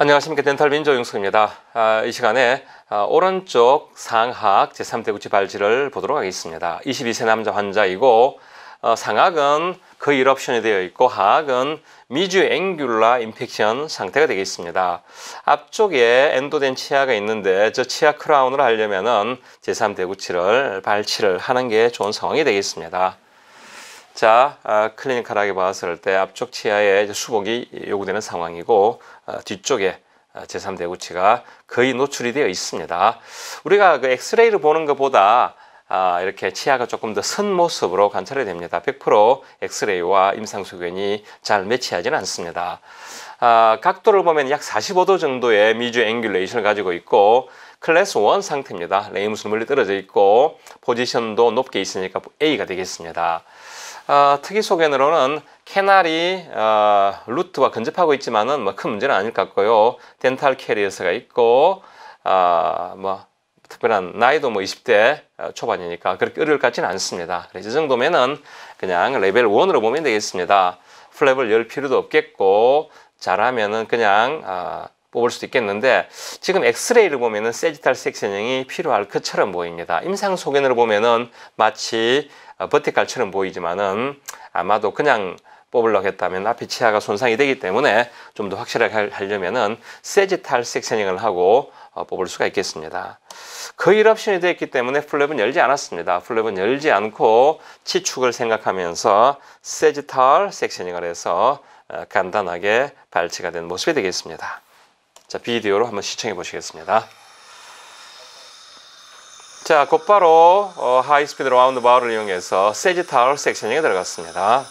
안녕하십니까 Dentalbean 조용석입니다. 아, 이 시간에 아, 오른쪽 상악 제3대 구치 발치를 보도록 하겠습니다. 22세 남자 환자이고 어, 상악은 거의 1옵션이 되어 있고 하악은 mesioangular impaction 상태가 되겠습니다. 앞쪽에 endo된 치아가 있는데 저 치아 crown을 하려면은 제3대 구치를 발치를 하는 게 좋은 상황이 되겠습니다. 자, 아, clinical하게 봤을 때 앞쪽 치아에 수복이 요구되는 상황이고 아, 뒤쪽에 아, 제3대구치가 거의 노출이 되어 있습니다. 우리가 그 엑스레이를 보는 것보다 아, 이렇게 치아가 조금 더 선 모습으로 관찰이 됩니다. 100% 엑스레이와 임상소견이 잘 매치하지는 않습니다. 아, 각도를 보면 약 45도 정도의 mesioangulation을 가지고 있고 클래스 1 상태입니다. ramus는 멀리 떨어져 있고 포지션도 높게 있으니까 A가 되겠습니다. 어, 특이 소견으로는 canal이 어, root와 근접하고 있지만은 뭐 큰 문제는 아닐 것 같고요. dental caries가 있고 어, 뭐 특별한 나이도 뭐 20대 어, 초반이니까 그렇게 어려울 것 같지는 않습니다. 그래서 이 정도면은 그냥 레벨 1으로 보면 되겠습니다. flap을 열 필요도 없겠고 잘하면은 그냥 어, 뽑을 수도 있겠는데 지금 엑스레이를 보면은 sagittal sectioning이 필요할 것처럼 보입니다. 임상 소견으로 보면은 마치 어, 버티칼처럼 보이지만은 아마도 그냥 뽑으려고 했다면 앞에 치아가 손상이 되기 때문에 좀 더 확실하게 하려면은 sagittal sectioning을 하고 어, 뽑을 수가 있겠습니다. 거의 옵션이 되어 있기 때문에 flap은 열지 않았습니다. flap은 열지 않고 치축을 생각하면서 sagittal sectioning을 해서 어, 간단하게 발치가 된 모습이 되겠습니다. 자, 비디오로 한번 시청해 보시겠습니다. 자, 곧바로 어, high speed round bur를 이용해서 sagittal sectioning에 들어갔습니다.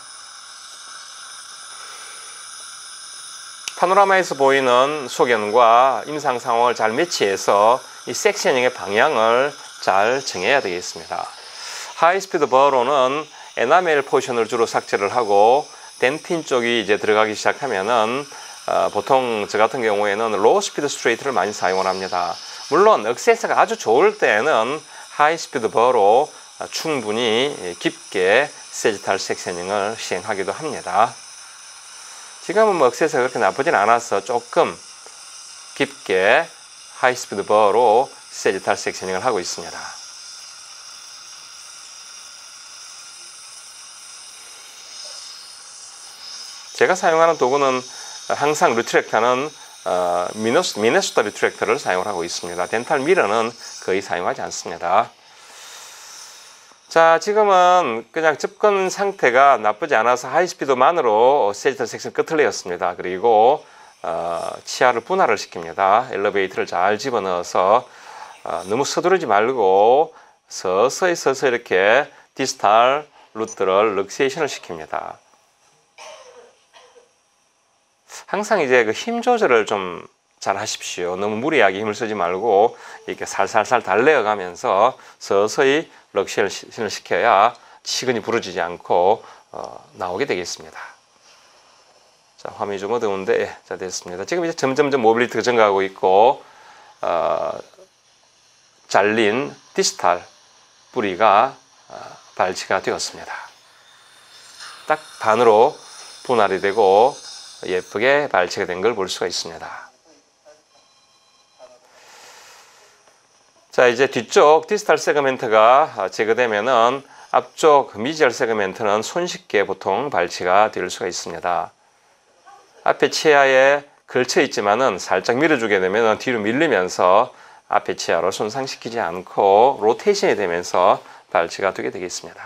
파노라마에서 보이는 소견과 임상 상황을 잘 매치해서 이 sectioning의 방향을 잘 정해야 되겠습니다. high speed bur로는 에나멜 포션을 주로 삭제를 하고 dentin 쪽이 이제 들어가기 시작하면은 어, 보통 저 같은 경우에는 low speed straight를 많이 사용을 합니다. 물론 access가 아주 좋을 때는 high speed bur로 충분히 깊게 sagittal sectioning을 시행하기도 합니다. 지금은 뭐 access가 그렇게 나쁘진 않아서 조금 깊게 high speed bur로 sagittal sectioning을 하고 있습니다. 제가 사용하는 도구는 항상 retractor는 어, 미네소타 retractor를 사용을 하고 있습니다. dental mirror는 거의 사용하지 않습니다. 자, 지금은 그냥 접근 상태가 나쁘지 않아서 high speed만으로 sagittal section 끝을 내었습니다. 그리고 어, 치아를 분할을 시킵니다. 엘리베이터를 잘 집어넣어서 어, 너무 서두르지 말고 서서히 서서히 이렇게 distal root를 luxation을 시킵니다. 항상 이제 그 힘 조절을 좀 잘 하십시오. 너무 무리하게 힘을 쓰지 말고 이렇게 살살살 달래어 가면서 서서히 luxation을 시켜야 치근이 부러지지 않고 어, 나오게 되겠습니다. 자, 화면이 좀 어두운데 예, 자 됐습니다. 지금 이제 점점점 mobility가 증가하고 있고 어, 잘린 distal 뿌리가 어, 발치가 되었습니다. 딱 반으로 분할이 되고 예쁘게 발치가 된 걸 볼 수가 있습니다. 자 이제 뒤쪽 distal segment가 제거되면은 앞쪽 미지얼 세그멘트는 손쉽게 보통 발치가 될 수가 있습니다. 앞에 치아에 걸쳐 있지만은 살짝 밀어주게 되면 뒤로 밀리면서 앞에 치아를 손상시키지 않고 로테이션이 되면서 발치가 되게 되겠습니다.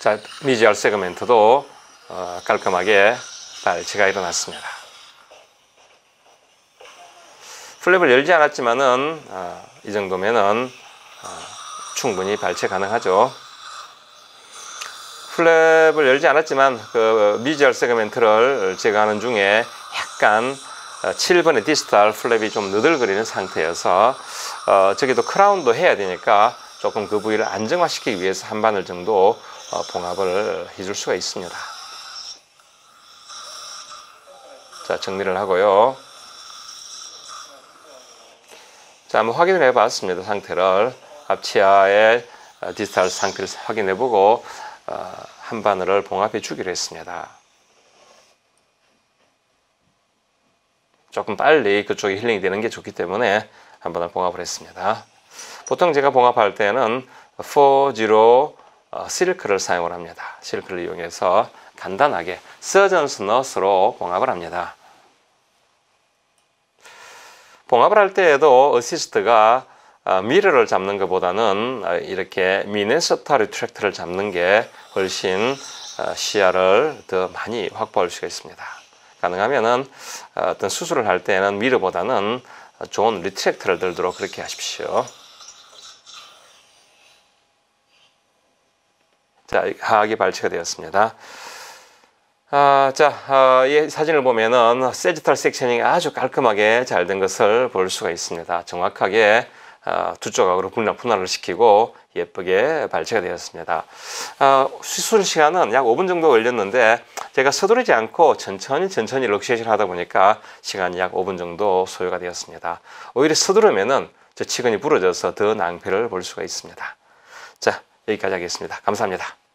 자, 미지얼 세그멘트도 어, 깔끔하게 발치가 일어났습니다. flap을 열지 않았지만은 어, 이 정도면은 어, 충분히 발치 가능하죠. flap을 열지 않았지만 그 mesial segment를 제거하는 중에 약간 7번의 어, distal flap이 좀 느들거리는 상태여서 어, 저기도 crown도 해야 되니까 조금 그 부위를 안정화시키기 위해서 한 바늘 정도 어, 봉합을 해줄 수가 있습니다. 자, 정리를 하고요. 자, 한번 확인을 해 봤습니다. 상태를. 앞치아의 어, 디지털 상태를 확인해 보고 어, 한 바늘을 봉합해 주기로 했습니다. 조금 빨리 그쪽에 힐링이 되는 게 좋기 때문에 한 번을 봉합을 했습니다. 보통 제가 봉합할 때는 4지로 실크를 사용을 합니다. 실크를 이용해서 간단하게 서전스 너스로 봉합을 합니다. 봉합을 할 때에도 어시스트가 어, mirror를 잡는 것보다는 어, 이렇게 미네소타 retractor를 잡는 게 훨씬 어, 시야를 더 많이 확보할 수가 있습니다. 가능하면은 어떤 수술을 할 때는 mirror보다는 좋은 retractor를 들도록 그렇게 하십시오. 자, 하악이 발치가 되었습니다. 아, 자, 아, 이 사진을 보면은 sagittal section이 아주 깔끔하게 잘 된 것을 볼 수가 있습니다. 정확하게 아, 두 조각으로 분할 분할을 시키고 예쁘게 발치가 되었습니다. 아, 수술 시간은 약 5분 정도 걸렸는데 제가 서두르지 않고 천천히 천천히 luxation 하다 보니까 시간이 약 5분 정도 소요가 되었습니다. 오히려 서두르면은 저 치근이 부러져서 더 낭패를 볼 수가 있습니다. 자, 여기까지 하겠습니다. 감사합니다.